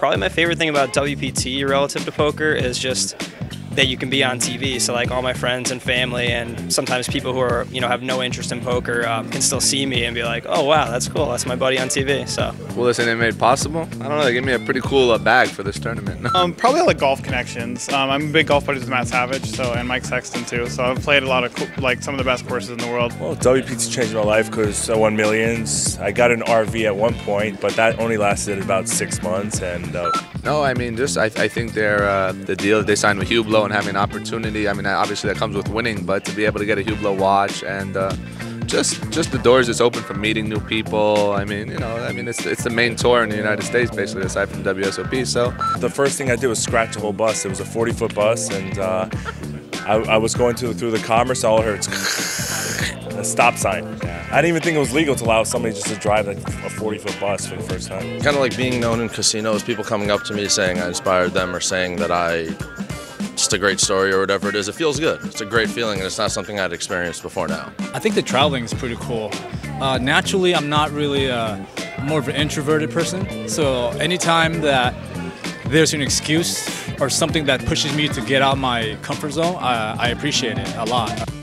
Probably my favorite thing about WPT relative to poker is just that you can be on TV. So like all my friends and family, and sometimes people who are you know have no interest in poker um, can still see me and be like, oh wow, that's cool. That's my buddy on TV. So coolest thing they made possible. I don't know. They gave me a pretty cool uh, bag for this tournament. um, probably like golf connections. Um, I'm a big golf buddy with Matt Savage, so and Mike Sexton too. So I've played a lot of cool, like some of the best courses in the world. Well, WPT changed my life because I won millions. I got an RV at one point, but that only lasted about six months. And uh, no, I mean, just I, I think they're uh, the deal that they signed with Hublot and having an opportunity. I mean, obviously that comes with winning, but to be able to get a Hublot watch and uh, just just the doors it's open for meeting new people. I mean, you know, I mean it's it's the main tour in the United States basically, aside from WSOP. So the first thing I did was scratch the whole bus. It was a 40 foot bus, and uh, I, I, was going to through the commerce. All I heard a stop sign. I didn't even think it was legal to allow somebody just to drive like a 40 foot bus for the first time. Kind of like being known in casinos, people coming up to me saying I inspired them or saying that I just a great story or whatever it is. It feels good. It's a great feeling, and it's not something I'd experienced before now. I think the traveling is pretty cool. Uh, naturally, I'm not really uh, more of an introverted person, so anytime that there's an excuse or something that pushes me to get out my comfort zone, I appreciate it a lot.